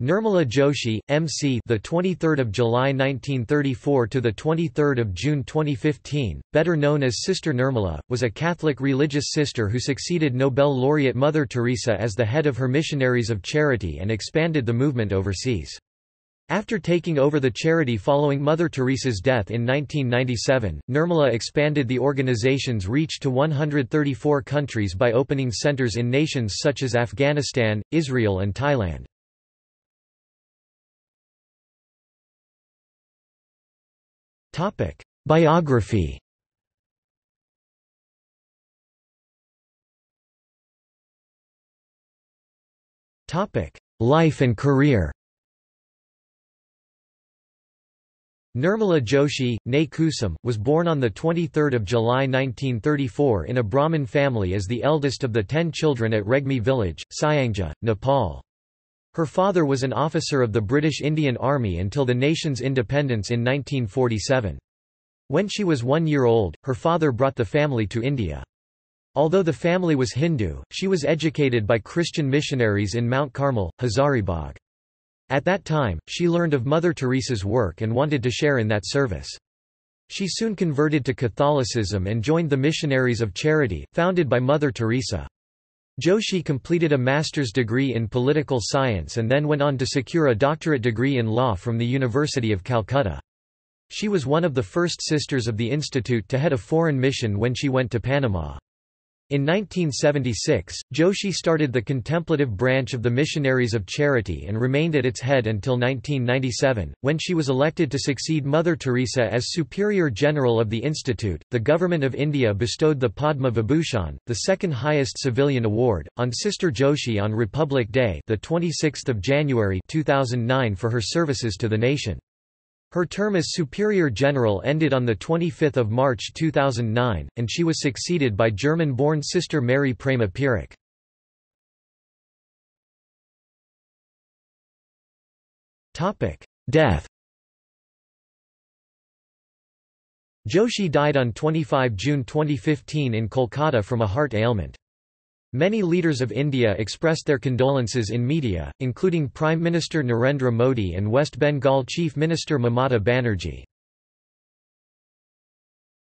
Nirmala Joshi, M.C. the 23rd of July 1934 to the 23rd of June 2015, better known as Sister Nirmala, was a Catholic religious sister who succeeded Nobel laureate Mother Teresa as the head of her Missionaries of Charity and expanded the movement overseas. After taking over the charity following Mother Teresa's death in 1997, Nirmala expanded the organization's reach to 134 countries by opening centers in nations such as Afghanistan, Israel and Thailand. Biography. Life and career. Nirmala Joshi, née Kusum, was born on 23 July 1934 in a Brahmin family as the eldest of the ten children at Regmi village, Syangja, Nepal. Her father was an officer of the British Indian Army until the nation's independence in 1947. When she was one year old, her father brought the family to India. Although the family was Hindu, she was educated by Christian missionaries in Mount Carmel, Hazaribagh. At that time, she learned of Mother Teresa's work and wanted to share in that service. She soon converted to Catholicism and joined the Missionaries of Charity, founded by Mother Teresa. Joshi completed a master's degree in political science and then went on to secure a doctorate degree in law from the University of Calcutta. She was one of the first sisters of the institute to head a foreign mission when she went to Panama. In 1976, Joshi started the contemplative branch of the Missionaries of Charity and remained at its head until 1997, when she was elected to succeed Mother Teresa as Superior General of the Institute. The Government of India bestowed the Padma Vibhushan, the second highest civilian award, on Sister Joshi on Republic Day, the 26th of January 2009 for her services to the nation. Her term as Superior General ended on 25 March 2009, and she was succeeded by German-born Sister Mary Prema Pierik. Death Joshi died on 25 June 2015 in Kolkata from a heart ailment. Many leaders of India expressed their condolences in media, including Prime Minister Narendra Modi and West Bengal Chief Minister Mamata Banerjee.